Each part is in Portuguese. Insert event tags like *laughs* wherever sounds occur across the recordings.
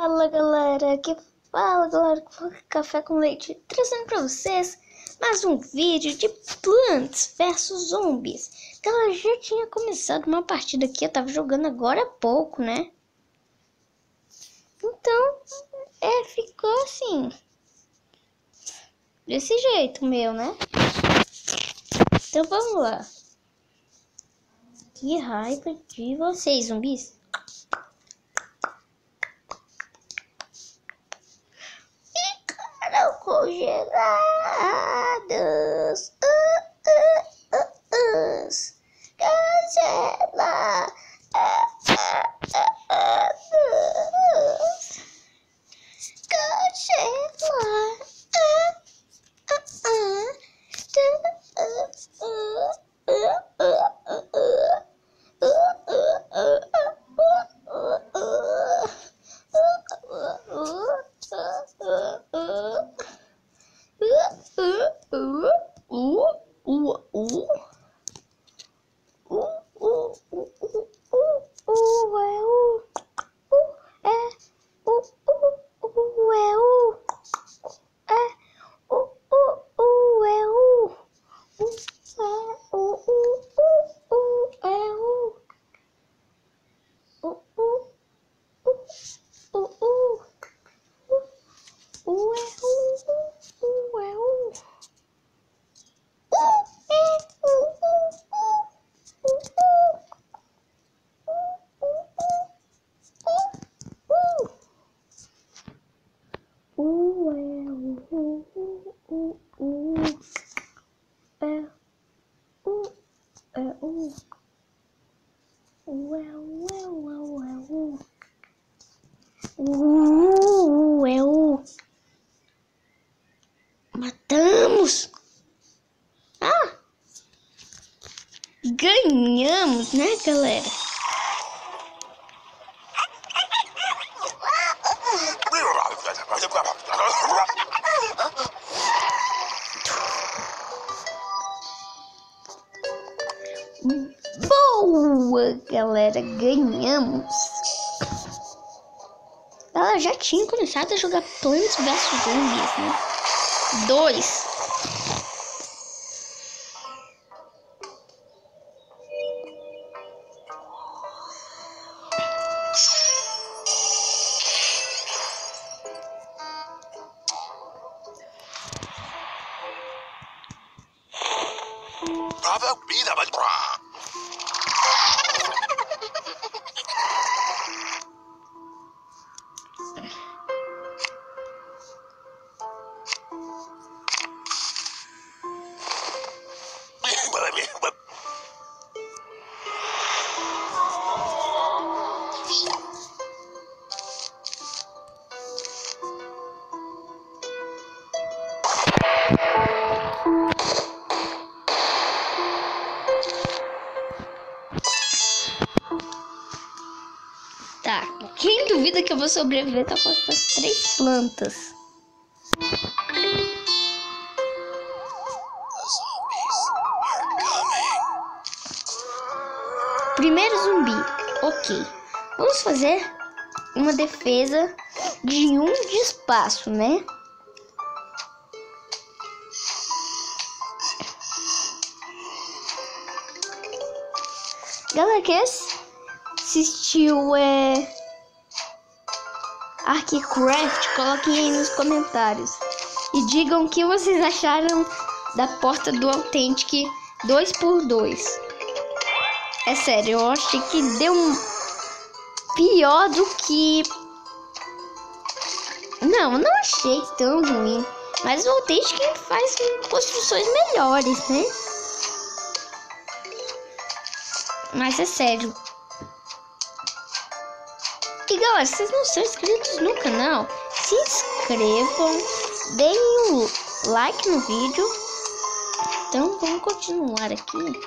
Fala galera, aqui fala galera, café com leite, trazendo pra vocês mais um vídeo de Plants vs Zombies. Galera, já tinha começado uma partida aqui, eu tava jogando agora há pouco, né? Então, é, ficou assim, desse jeito meu, né? Então vamos lá. Que raiva de vocês, zumbis. Congelados. Uh, uh, uh, uh. Congela. Uh, é o. Matamos! Ah! Ganhamos, né, galera? *laughs* já tinha começado a jogar Plants vs Zombies, né? Dois. Bravo, vida, mas duvida que eu vou sobreviver tá com essas três plantas? Primeiro zumbi, ok. Vamos fazer uma defesa de um de espaço, né? Galera, quer assistiu é Archcraft? Coloquem aí nos comentários e digam o que vocês acharam da porta do Authentic 2x2. É sério, eu achei que deu um pior do que. Não, não achei tão ruim. Mas o Authentic faz construções melhores, né? Mas é sério. E galera, se vocês não são inscritos no canal, se inscrevam, deem um like no vídeo. Então vamos continuar aqui.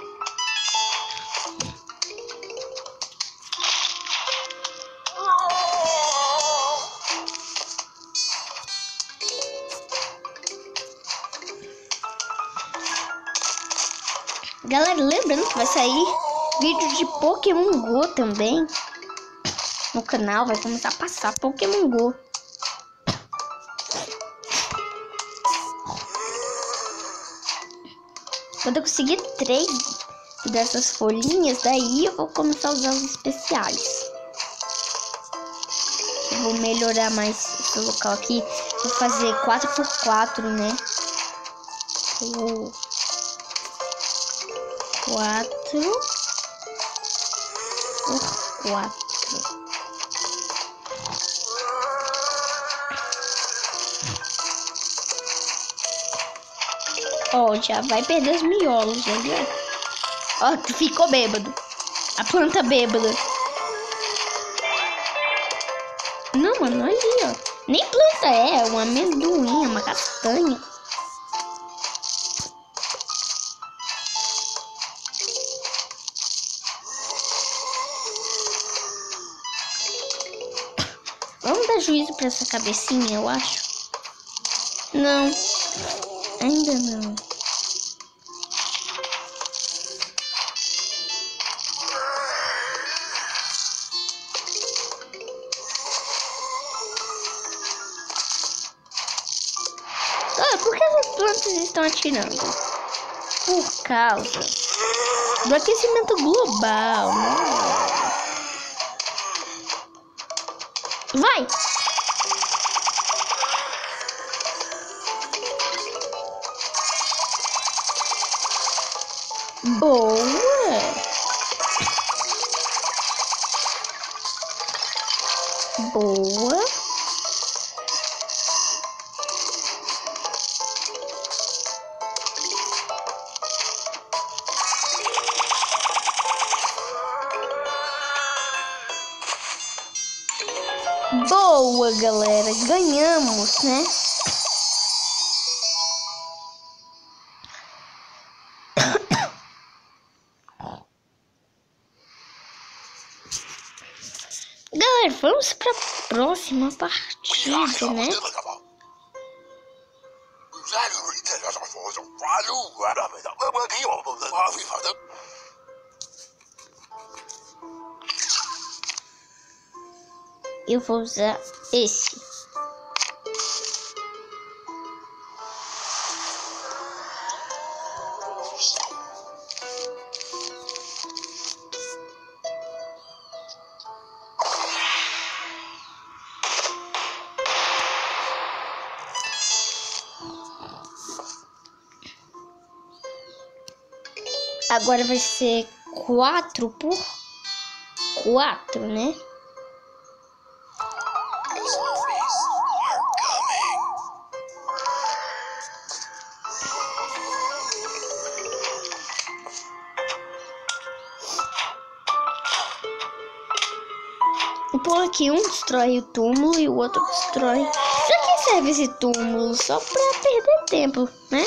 Galera, lembrando que vai sair vídeo de Pokémon Go também. No canal vai começar a passar Pokémon GO. Quando eu conseguir três dessas folhinhas, daí eu vou começar a usar os especiais. Eu vou melhorar mais esse local aqui. Vou fazer 4x4, né? O... 4 por 4. Ó, já vai perder os miolos ali, ó. Ó, tu ficou bêbado. A planta bêbada. Não, mano, ali, ó. Nem planta é, é um amendoim, é uma castanha. Vamos dar juízo pra essa cabecinha, eu acho. Não. Ainda não. Ah, por que essas plantas estão atirando? Por causa do aquecimento global. Né? Vai! Boa! Boa! Boa, galera! Ganhamos, né? Vamos para a próxima partida, né? Eu vou usar esse. Agora vai ser quatro por quatro, né? Por aqui um destrói o túmulo e o outro destrói. Pra que serve esse túmulo? Só pra perder tempo, né?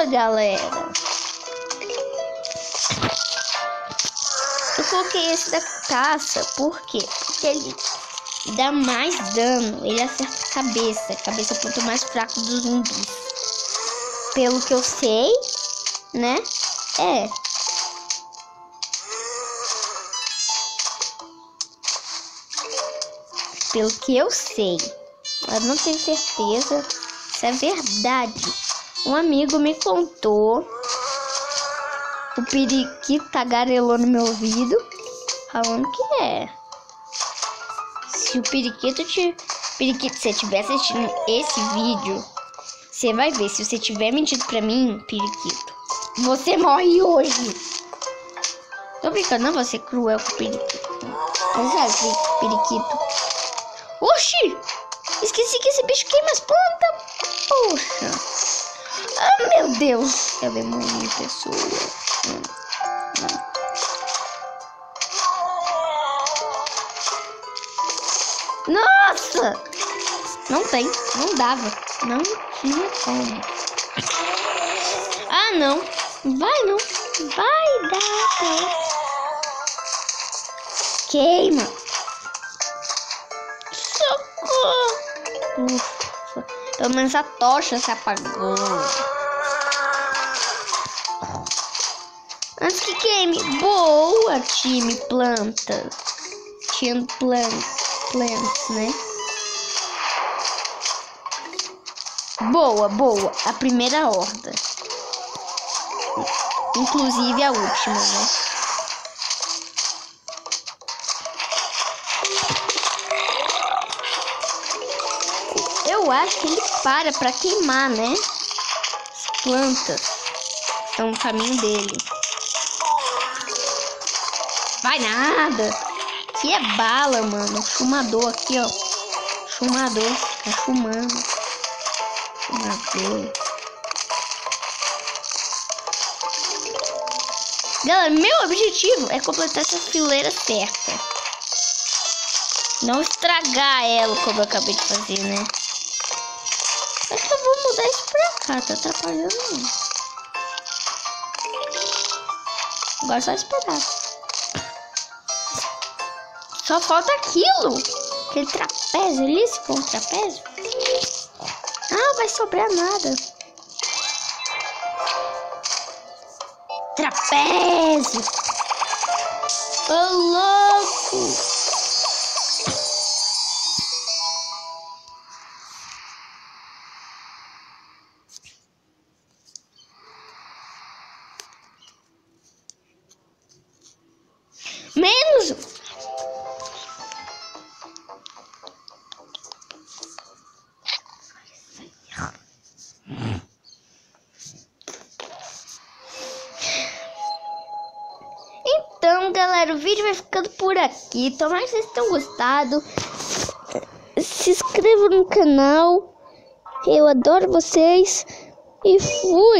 Boa, galera. Eu coloquei esse da caça, por quê? Porque ele dá mais dano, ele acerta a cabeça, a cabeça é o ponto mais fraco dos zumbis. Pelo que eu sei, né? É. Pelo que eu sei. Eu não tenho certeza se é verdade. Um amigo me contou o periquito tagarelou no meu ouvido, falando que é. Se o periquito te. Periquito, se você estiver assistindo esse vídeo, você vai ver. Se você tiver mentido pra mim, periquito, você morre hoje. Tô brincando, não vou ser cruel com o periquito. Não sabe, periquito. Oxi! Esqueci que esse bicho queima as plantas. Poxa. Ah, meu Deus. É o demônio pessoa. Nossa! Não tem, não dava. Não tinha como. Ah, não. Vai, não. Vai dar. Tá? Queima. Socorro. Ufa. Pelo menos a tocha se apagou. Antes que queime. Boa, time planta. Time plant, plants, né? Boa, boa. A primeira horda. Inclusive a última, né? Eu acho que ele para pra queimar, né? As plantas estão no caminho dele. Vai nada. Que é bala, mano. Fumador aqui, ó. Fumador. Tá fumando. Fumador. Galera, meu objetivo é completar essa fileira certa. Não estragar ela como eu acabei de fazer, né? Acho que eu vou mudar isso pra cá, tá atrapalhando muito. Agora é só esperar. Só falta aquilo. Aquele trapézio ali, se for um trapézio. Ah, vai sobrar nada. Trapézio. Ô, louco. Galera, o vídeo vai ficando por aqui. Tomara que vocês tenham gostado. Se inscreva no canal. Eu adoro vocês. E fui!